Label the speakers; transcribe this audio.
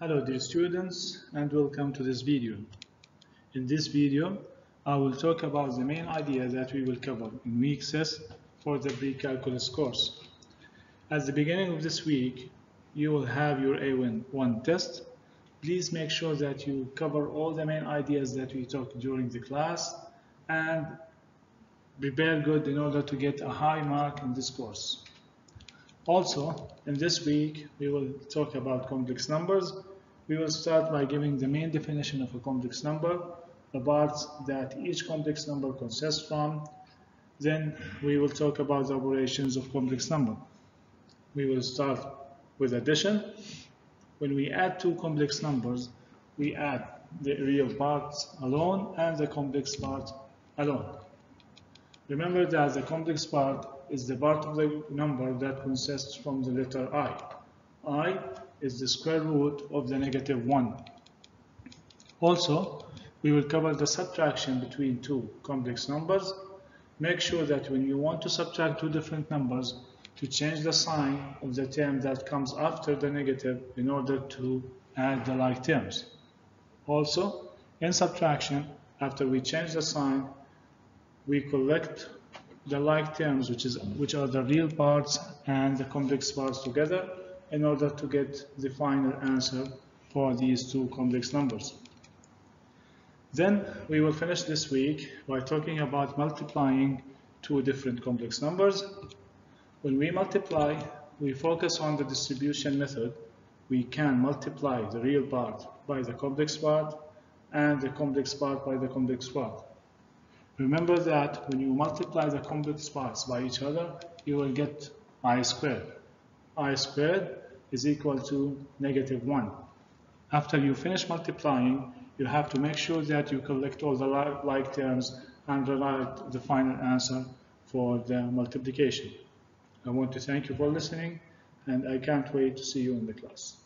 Speaker 1: Hello dear students and welcome to this video. In this video I will talk about the main idea that we will cover in week 6 for the pre-calculus course. At the beginning of this week you will have your A1 test. Please make sure that you cover all the main ideas that we talked during the class and prepare good in order to get a high mark in this course. Also, in this week, we will talk about complex numbers. We will start by giving the main definition of a complex number, the parts that each complex number consists from. Then we will talk about the operations of complex number. We will start with addition. When we add two complex numbers, we add the real parts alone and the complex part alone. Remember that the complex part is the part of the number that consists from the letter i. i is the square root of the negative 1. Also, we will cover the subtraction between two complex numbers. Make sure that when you want to subtract two different numbers, to change the sign of the term that comes after the negative in order to add the like terms. Also, in subtraction, after we change the sign, we collect the like terms, which, is, which are the real parts and the complex parts together in order to get the final answer for these two complex numbers. Then we will finish this week by talking about multiplying two different complex numbers. When we multiply, we focus on the distribution method. We can multiply the real part by the complex part and the complex part by the complex part. Remember that when you multiply the complex parts by each other, you will get i squared. I squared is equal to negative 1. After you finish multiplying, you have to make sure that you collect all the like terms and write the final answer for the multiplication. I want to thank you for listening and I can't wait to see you in the class.